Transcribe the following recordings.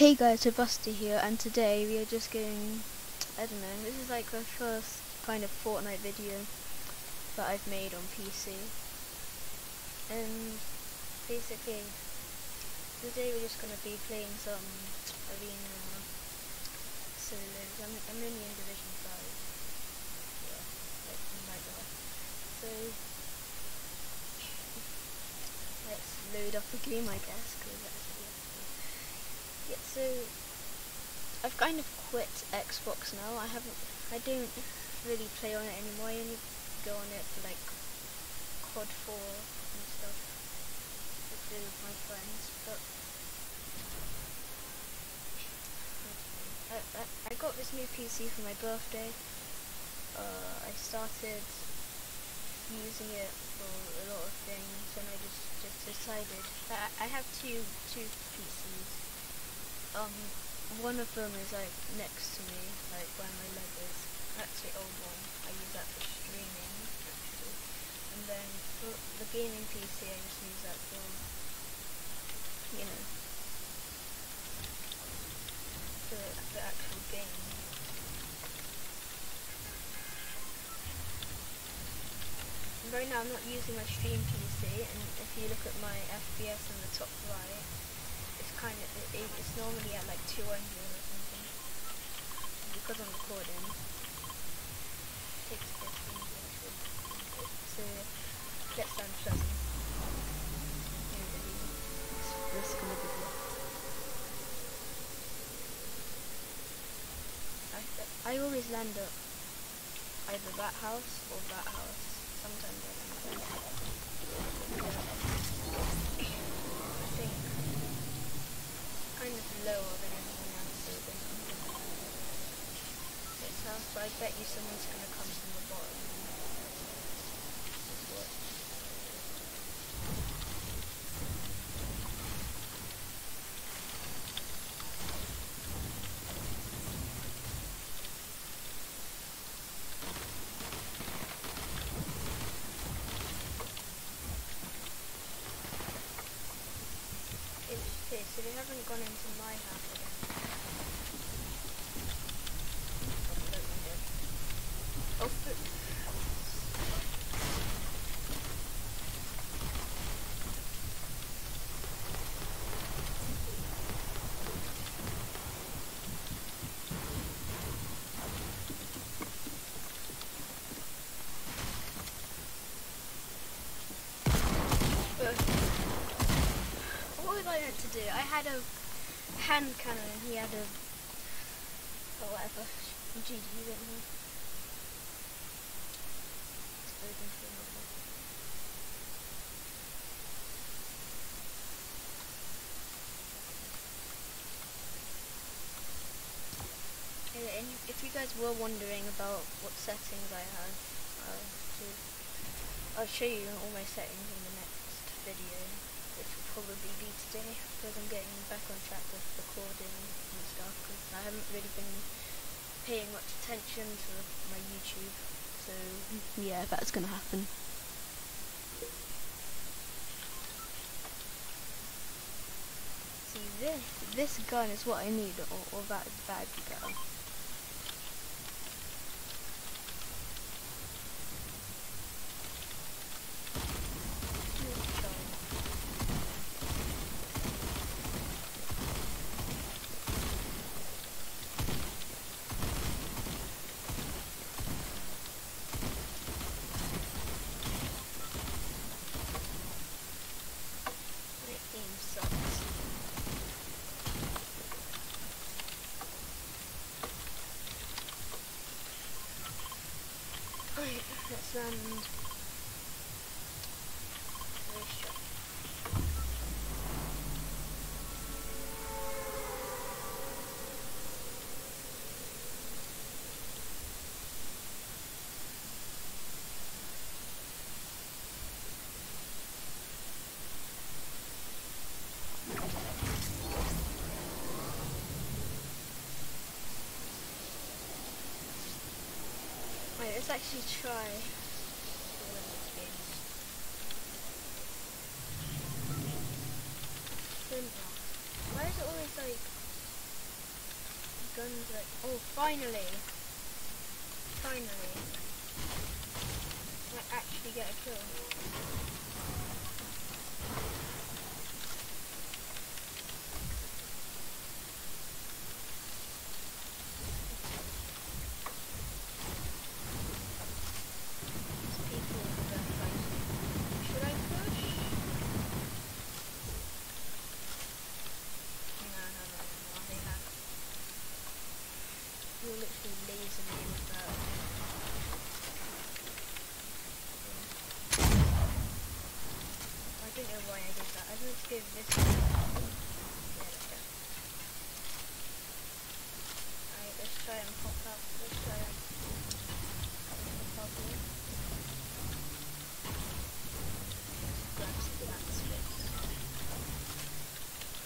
Hey guys, it's Buster here, and today we are just going, I don't know, this is like the first kind of Fortnite video that I've made on PC. And basically, today we're just going to be playing some arena solos. I'm, I'm only in Division 5. Yeah, like. So, let's load up the game, I guess, yeah, so I've kind of quit Xbox now. I haven't, I don't really play on it anymore. I only go on it for like COD 4 and stuff with my friends. But I, I, I got this new PC for my birthday. Uh, I started using it for a lot of things, and I just just decided that I have two two PCs um, one of them is like next to me, like where my leg is. That's the old one. I use that for streaming, actually. And then for the gaming PC, I just use that for, you know, for the actual game. right now I'm not using my stream PC, and if you look at my FPS in the top right, kind of, it, it's normally at like 200 or something. Because I'm recording. Takes 15 So, let's sound pleasant. This is gonna be. I, I always land up either that house or that house. Sometimes I land at lower than everyone This house, but I bet you someone's gonna come from the bottom. so they haven't gone into my house again. Oh, I had to do? I had a hand cannon and he had a or whatever. GG didn't he? if you guys were wondering about what settings I have, uh, I'll show you all my settings in the next video probably be today because I'm getting back on track with recording and stuff because I haven't really been paying much attention to my YouTube so yeah that's gonna happen. See this this gun is what I need or, or that bad gun. Let's Wait, let's actually try Why is it always like guns like oh finally. Finally. I actually get a kill. I don't know why I did that. I just try and pop up. Pop up.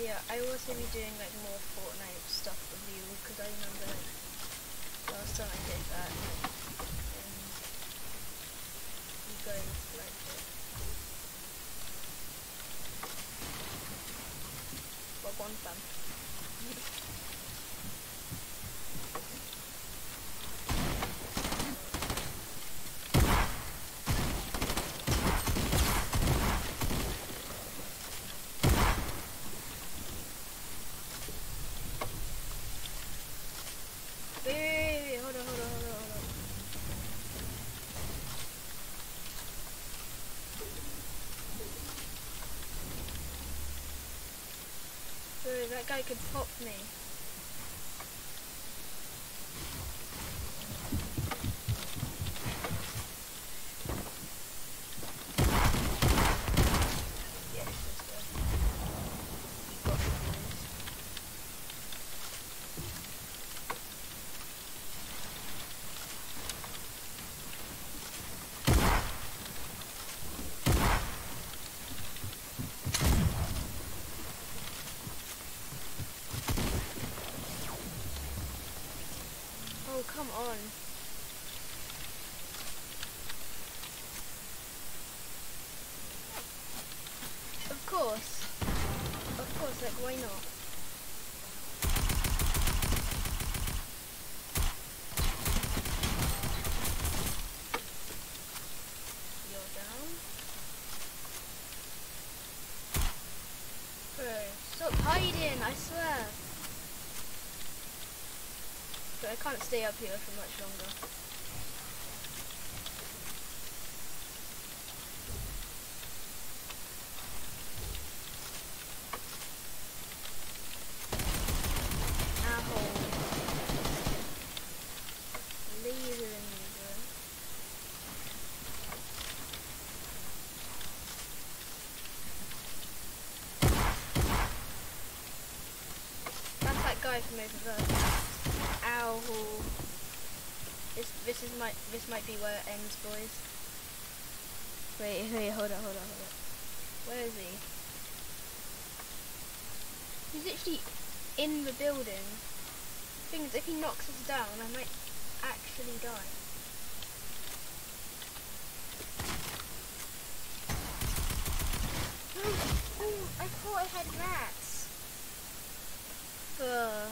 Yeah, I will also be doing like more Fortnite stuff with you because I remember like time I did that and you guys. Wait, wait, wait, wait, hold on, hold on, hold on, hold on. Bro, that guy could pop me. Yes, let's go. Got the boys. Oh, come on. Of course. Of course, like, why not? You're down. Bro, stop hiding, I swear. But I can't stay up here for much longer. Guy from over there. This is my this might be where it ends, boys. Wait, wait, hold on, hold on, hold on. Where is he? He's literally in the building. Thing is, if he knocks us down, I might actually die. oh, I thought I had rats. Ugh.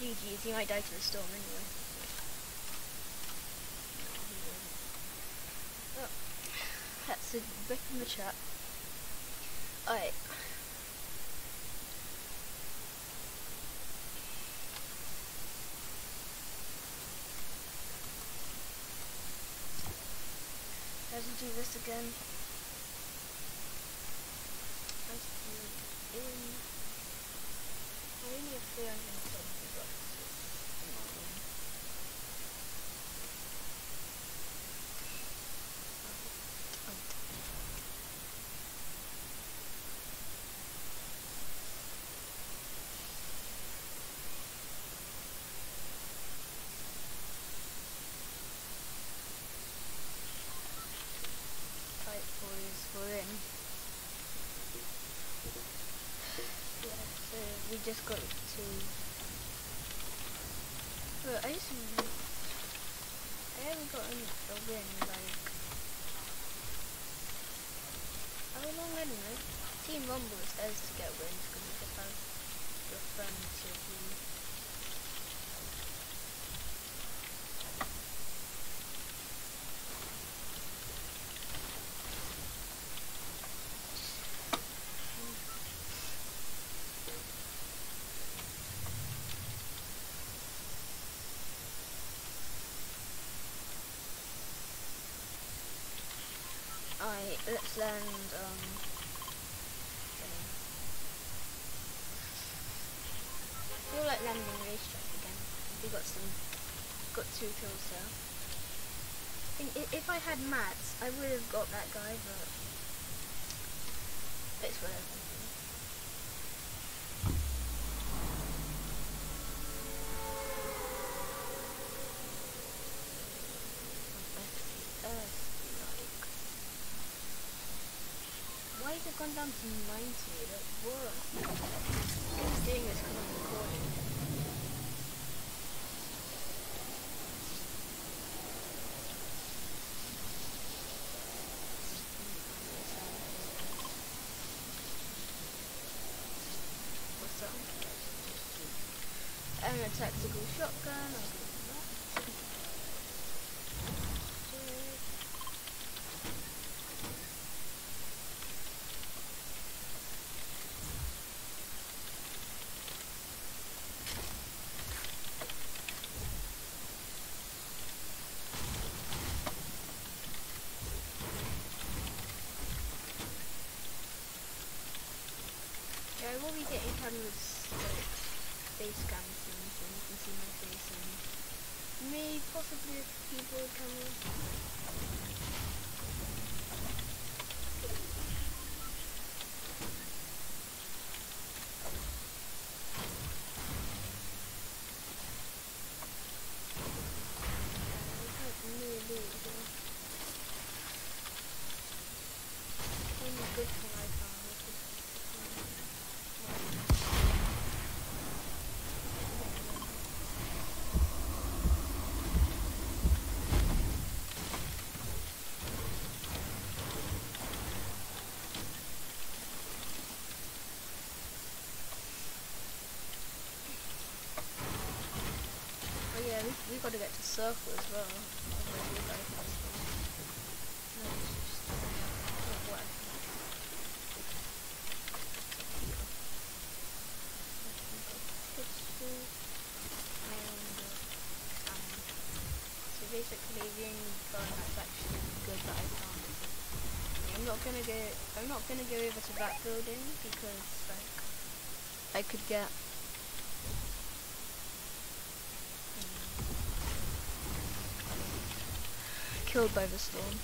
GG's, he might die to the storm anyway. No, he won't. Oh, a bit in the chat. Alright. Let's do this again. Let's do it in. I only have 370 bucks. Come on. Oh. Right, boys, we're in. Yeah, so we just got to. Look, I just. I haven't gotten a win, like. How long, I don't know. Team Rumble is says to get wins because we just have the friend to be Alright, let's land, um, I feel like landing racetrack again. We got some, got two kills. I if I had mats, I would have got that guy, but it's whatever. Why has it gone down to 90, like what? Who's doing this kind of recording? What's up? And a tactical shotgun, be getting cameras face and so you can see my face and maybe possibly a keyboard camera. We gotta get to circle as well. basically that's actually good that I found I'm not gonna go I'm not gonna go over to that building because like I could get killed by the storm.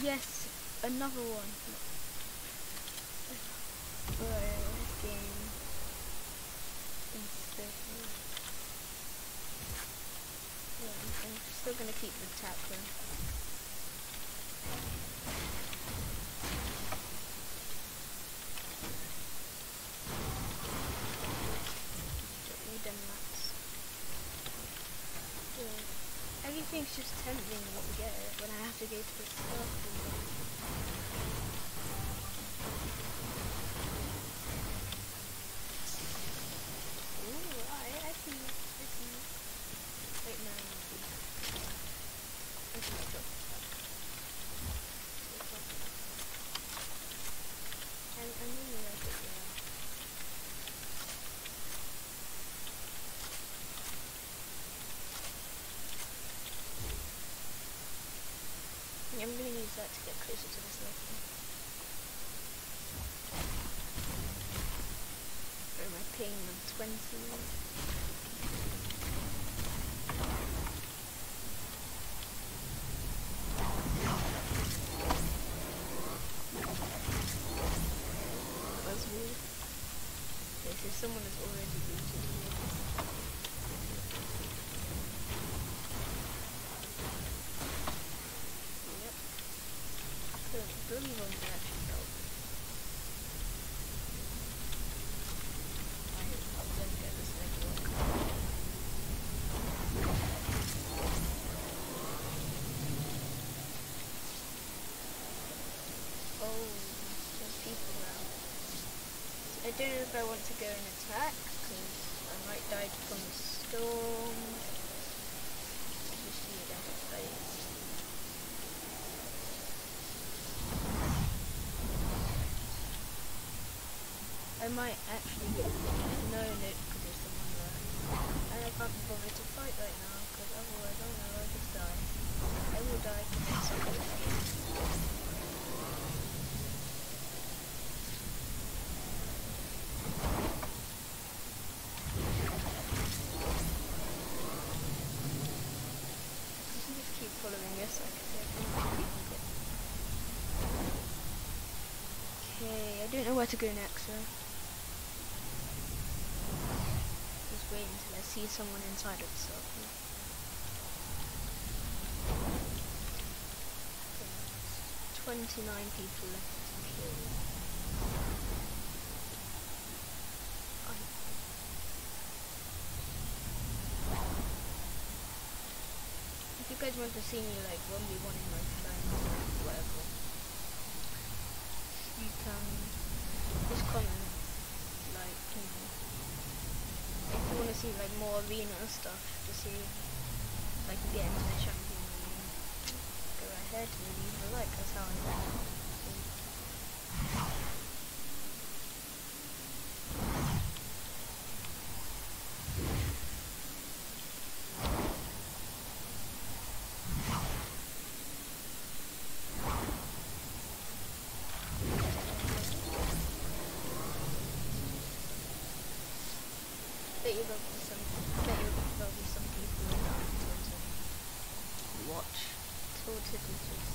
Yes, another one. I'm, still gonna keep the tap though. Everything's just tempting me to get it when I have to go to the stuff. closer to this level. For my ping of 20. really. I, I. Oh, there's people I don't know if I want to go and attack, because I might die from the storm. Might actually get because someone there. And I can't be bothered to fight right now, because otherwise I'll just die. I will die I don't know where to go next, so. Wait until I see someone inside of the circle. Twenty-nine people left to kill. If you guys want to see me like 1v1 in my friends or whatever, you can just comment, like, you know, if you want to see, like, more arena stuff, to see can get into the champion go ahead and leave a like, that's how I know. bet you there'll be some, bet you there'll be some people in that to watch. Tilted is just.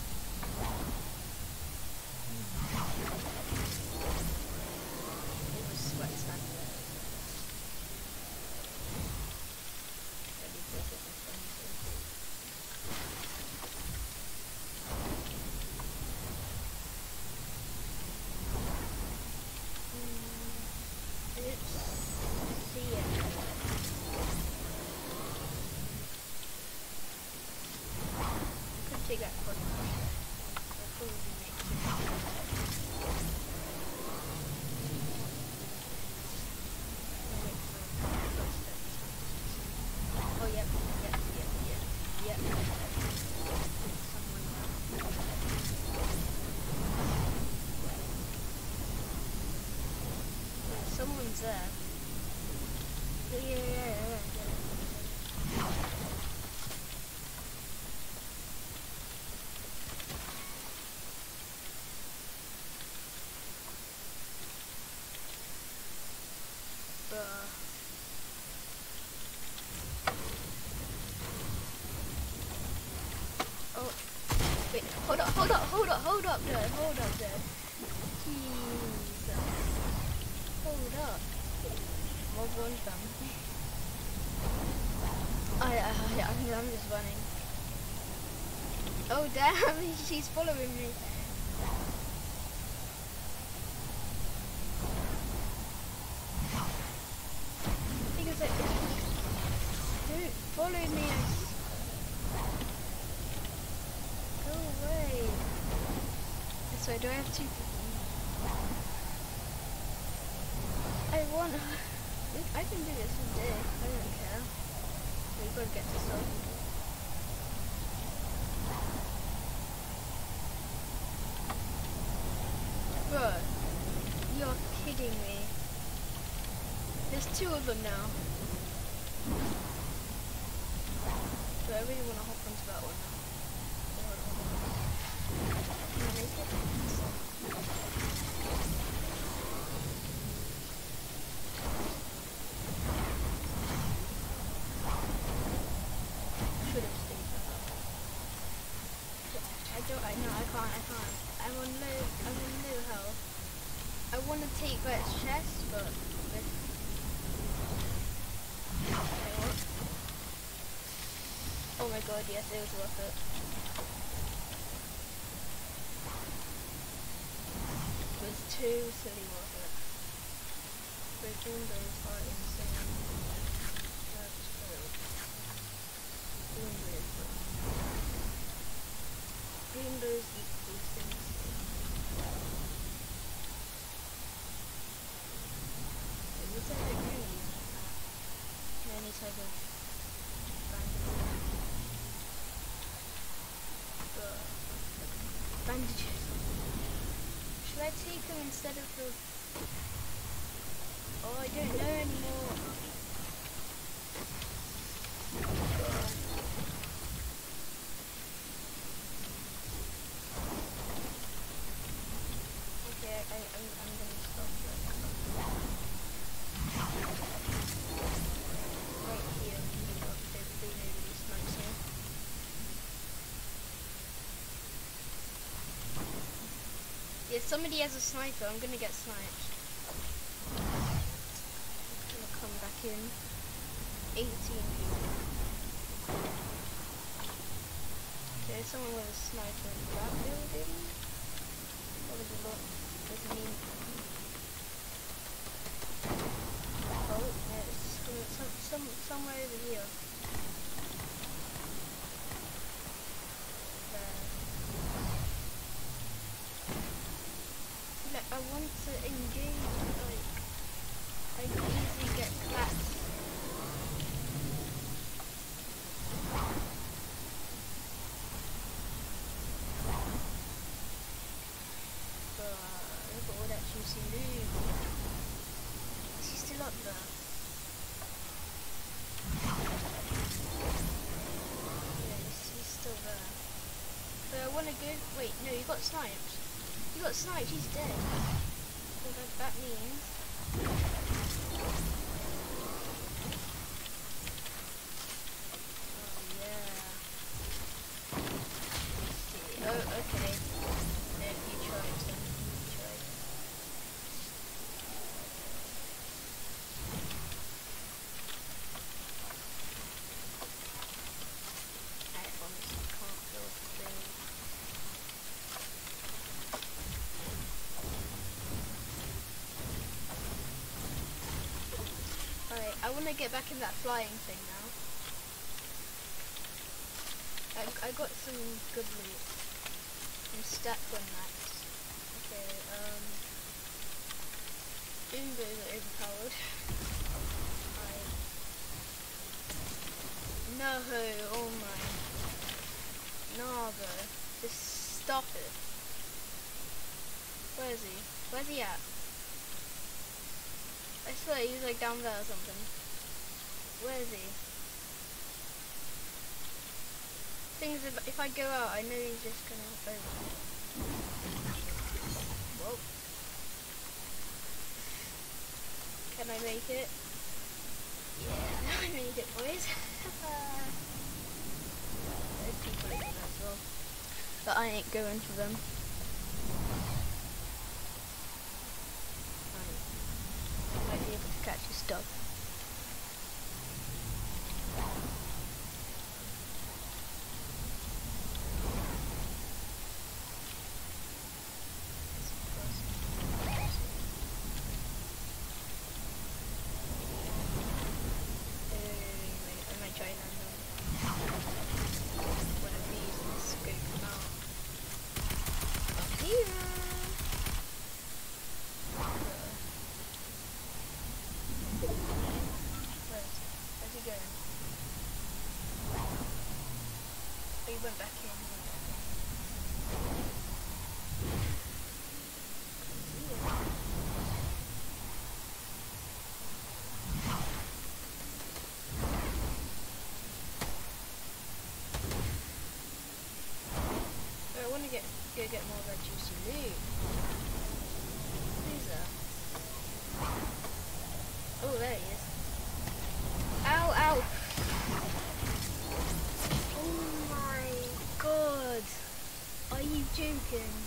It was sweat standing there. Let me visit my friends real quick. Mm, I didn't see it. Could take that quick. I'll probably make it. I'll wait for footsteps. Oh, yep, yep, yep, yep, yep. Someone Yeah, there. Yeah, yeah, yeah. Oh, hold up, hold up, hold up, hold up there, hold up there. Jesus. Hold up. Mob one down. I, I, I, I'm I'm just running. Oh damn, she's following me. Because I, dude, follow me. I s- Go away. So do I have two people? I want. I can do this. I don't care. We gotta get to stuff. Bro, you're kidding me. There's two of them now. So I really want to hop onto that one now. Can I make it? Should have stayed back. I don't. I know. I can't. I can't. I'm on low. I'm on low health. To chest, but with. Oh my god! Yes, it was worth it. It was too silly worth it. Those windows are insane. That's true. Windows. Windows bandages. Should I take them instead of the... Oh, I don't know anymore. Somebody has a sniper. I'm gonna get sniped. I'm gonna come back in. 18 people. There's someone with a sniper in that building. What is it look? There's me. Oh, yeah, it's coming some, some, somewhere over here. There. like I want to engage, like I can easily get clapped. But look at all that juicy loot. Is he still up there? Yeah, he's, he's still there. But I wanna go wait, no, you got sniped. You got sniped, he's dead. So that means... Oh yeah. See. Oh, okay. No, you tried then. You tried. I honestly can't build the thing. Alright, I want to get back in that flying thing now. I, I got some good loot. I'm stacked on max. Okay, um... Umbos are overpowered. I... No, oh my. No. Just stop it. Where is he? Where's he at? I swear he's like down there or something. Where is he? Things if, I go out, I know he's just gonna over. Whoa. Can I make it? Yeah, I made it, boys. There's people in there as well. But I ain't going for them. Right. Might be able to catch his stuff. I might try and land on one of these and scope them out. Up here! Where's, where's he going? Oh, he went back in. I want to get get more of that juicy that? Oh, there he is. You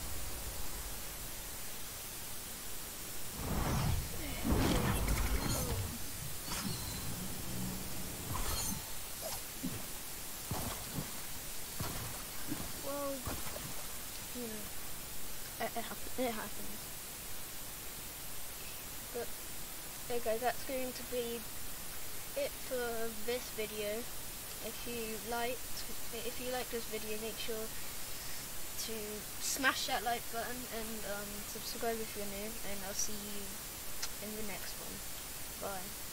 it, happens. But, yeah guys, that's going to be it for this video. If you liked, if you liked this video, make sure to smash that like button and um, subscribe if you're new, and I'll see you in the next one. Bye.